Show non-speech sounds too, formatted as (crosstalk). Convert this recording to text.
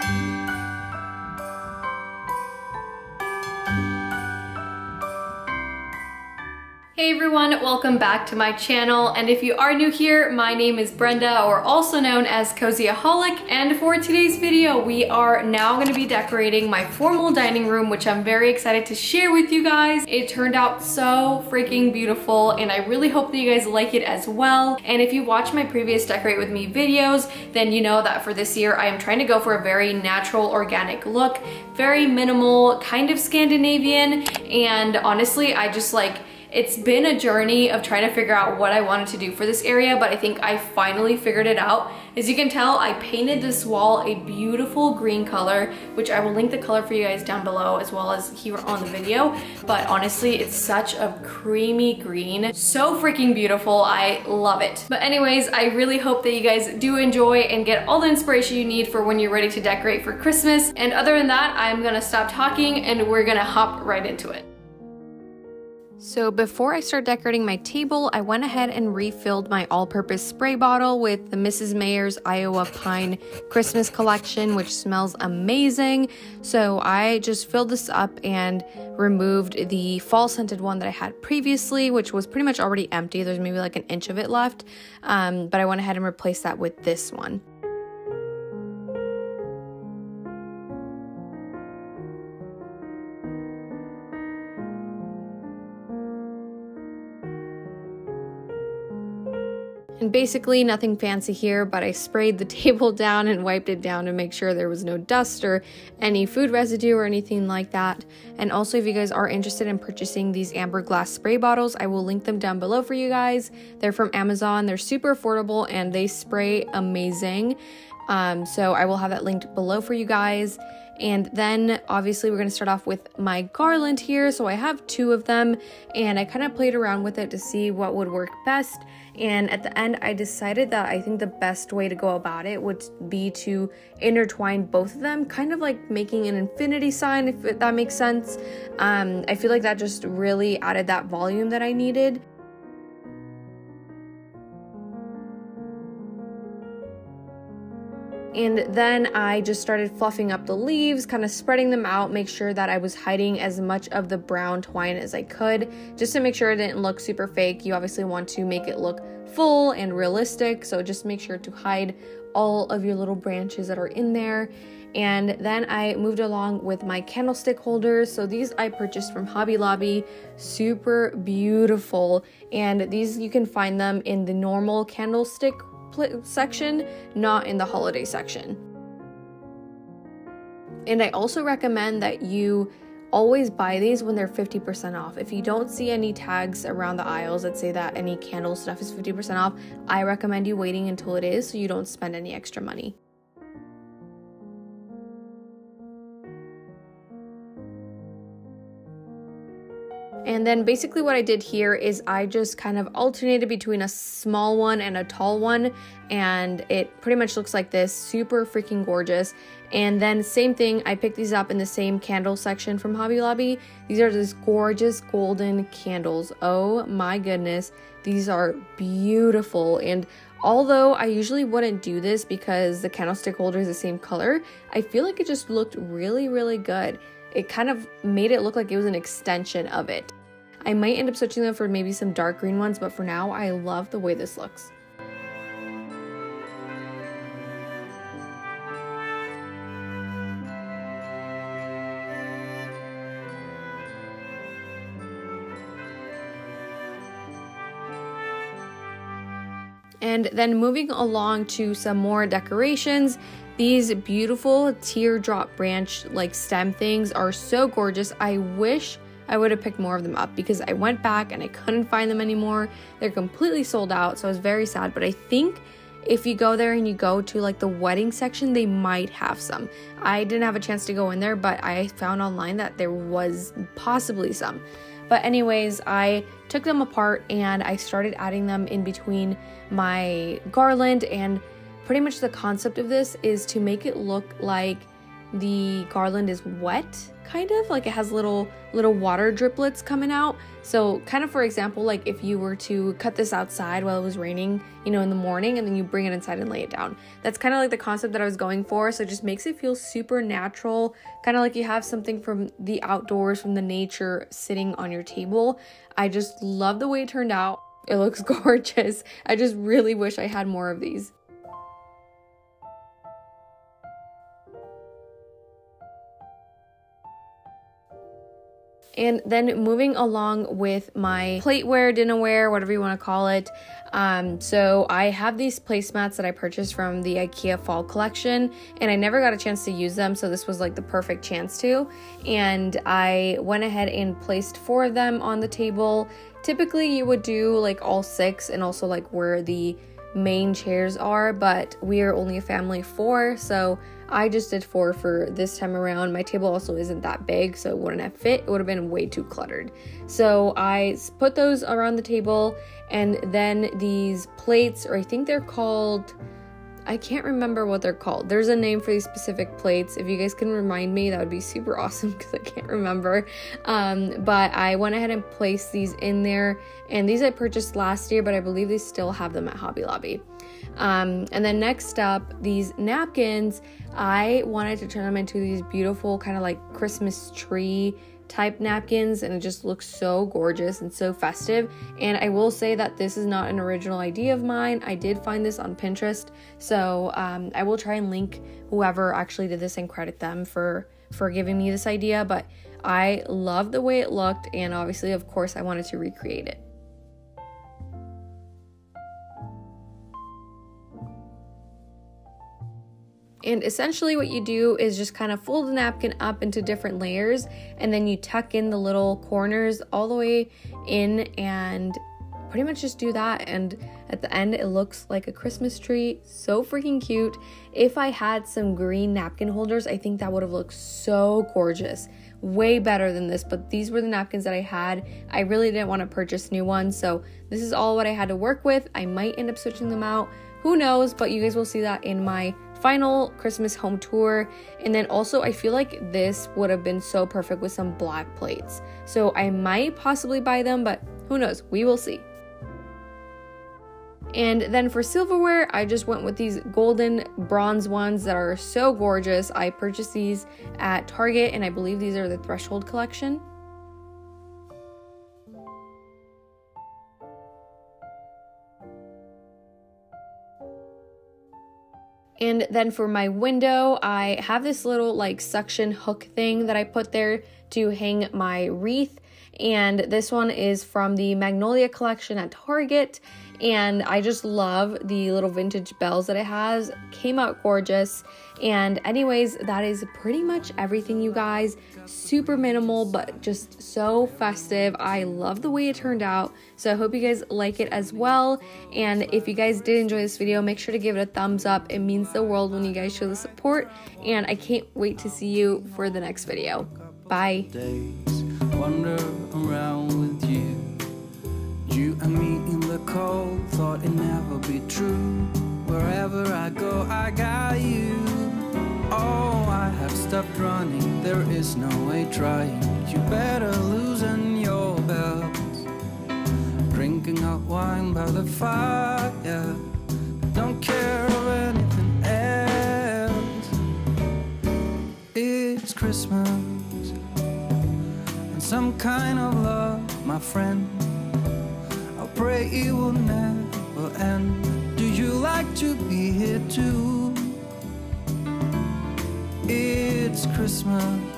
Thank you. Hey everyone, welcome back to my channel. And if you are new here, my name is Brenda, or also known as Cozyaholic. And for today's video, we are now gonna be decorating my formal dining room, which I'm very excited to share with you guys. It turned out so freaking beautiful, and I really hope that you guys like it as well. And if you watch my previous Decorate With Me videos, then you know that for this year, I am trying to go for a very natural, organic look, very minimal, kind of Scandinavian. And honestly, I just like, it's been a journey of trying to figure out what I wanted to do for this area, but I think I finally figured it out. As you can tell, I painted this wall a beautiful green color, which I will link the color for you guys down below as well as here on the video. But honestly, it's such a creamy green. So freaking beautiful. I love it. But anyways, I really hope that you guys do enjoy and get all the inspiration you need for when you're ready to decorate for Christmas. And other than that, I'm gonna stop talking and we're gonna hop right into it. So before I start decorating my table, I went ahead and refilled my all-purpose spray bottle with the Mrs. Meyer's Iowa Pine Christmas collection, which smells amazing. So I just filled this up and removed the fall scented one that I had previously, which was pretty much already empty. There's maybe like an inch of it left, um, but I went ahead and replaced that with this one. And basically nothing fancy here, but I sprayed the (laughs) table down and wiped it down to make sure there was no dust or any food residue or anything like that. And also if you guys are interested in purchasing these amber glass spray bottles, I will link them down below for you guys. They're from Amazon, they're super affordable and they spray amazing. Um, so I will have that linked below for you guys. And then obviously we're to start off with my garland here. So I have two of them and I kind of played around with it to see what would work best. And at the end, I decided that I think the best way to go about it would be to intertwine both of them, kind of like making an infinity sign, if that makes sense. Um, I feel like that just really added that volume that I needed. And then I just started fluffing up the leaves, kind of spreading them out, make sure that I was hiding as much of the brown twine as I could, just to make sure it didn't look super fake. You obviously want to make it look full and realistic, so just make sure to hide all of your little branches that are in there. And then I moved along with my candlestick holders. So these I purchased from Hobby Lobby, super beautiful. And these you can find them in the normal candlestick section, not in the holiday section. And I also recommend that you always buy these when they're 50% off. If you don't see any tags around the aisles that say that any candle stuff is 50% off, I recommend you waiting until it is so you don't spend any extra money. And then basically what I did here is I just kind of alternated between a small one and a tall one and it pretty much looks like this, super freaking gorgeous. And then same thing, I picked these up in the same candle section from Hobby Lobby. These are these gorgeous golden candles. Oh my goodness, these are beautiful. And although I usually wouldn't do this because the candlestick holder is the same color, I feel like it just looked really, really good it kind of made it look like it was an extension of it. I might end up switching them for maybe some dark green ones, but for now, I love the way this looks. And then moving along to some more decorations, these beautiful teardrop branch like stem things are so gorgeous. I wish I would have picked more of them up because I went back and I couldn't find them anymore. They're completely sold out, so I was very sad. But I think if you go there and you go to like the wedding section, they might have some. I didn't have a chance to go in there, but I found online that there was possibly some. But, anyways, I took them apart and I started adding them in between my garland. And pretty much the concept of this is to make it look like the garland is wet kind of like it has little little water driplets coming out. So kind of for example like if you were to cut this outside while it was raining you know in the morning and then you bring it inside and lay it down. That's kind of like the concept that i was going for so it just makes it feel super natural kind of like you have something from the outdoors from the nature sitting on your table. I just love the way it turned out. It looks (laughs) gorgeous. I just really wish i had more of these And then moving along with my plateware, dinnerware, whatever you want to call it. Um, so I have these placemats that I purchased from the IKEA fall collection, and I never got a chance to use them, so this was like the perfect chance to. And I went ahead and placed four of them on the table. Typically, you would do like all six, and also like where the main chairs are, but we are only a family of four, so I just did four for this time around. My table also isn't that big, so it wouldn't have fit. It would have been way too cluttered. So I put those around the table, and then these plates, or I think they're called I can't remember what they're called. There's a name for these specific plates. If you guys can remind me, that would be super (laughs) awesome because I can't remember. Um, but I went ahead and placed these in there, and these I purchased last year, but I believe they still have them at Hobby Lobby. Um, and then next up, these napkins, I wanted to turn them into these beautiful kind of like Christmas tree type napkins and it just looks so gorgeous and so festive. And I will say that this is not an original idea of mine. I did find this on Pinterest, so um, I will try and link whoever actually did this and credit them for for giving me this idea. But I love the way it looked, and obviously, of course, I wanted to recreate it. And essentially, what you do is just kind of fold the napkin up into different layers, and then you tuck in the little corners all the way in, and pretty much just do that. And at the end, it looks like a Christmas tree. So freaking cute. If I had some green napkin holders, I think that would have looked so gorgeous. Way better than this, but these were the napkins that I had. I really didn't want to purchase new ones, so this is all what I had to work with. I might end up switching them out. Who knows? But you guys will see that in my final Christmas home tour. And then also, I feel like this would have been so perfect with some black plates. So I might possibly buy them, but who knows? We will see. And then for silverware, I just went with these golden bronze ones that are so gorgeous. I purchased these at Target, and I believe these are the Threshold collection. And then for my window, I have this little like suction hook thing that I put there to hang my wreath. And this one is from the Magnolia collection at Target and I just love the little vintage bells that it has. Came out gorgeous. And anyways, that is pretty much everything, you guys. Super minimal, but just so festive. I love the way it turned out. So I hope you guys like it as well. And if you guys did enjoy this video, make sure to give it a thumbs up. It means the world when you guys show the support. And I can't wait to see you for the next video. Bye. Wander around with you You and me in the cold, thought it never be true. Wherever I go, I got you. Oh, I have stopped running, there is no way trying. You better loosen your belt. Drinking hot wine by the fire. Don't care of anything else. It's Christmas. Some kind of love, my friend I pray it will never end. Do you like to be here too? It's Christmas.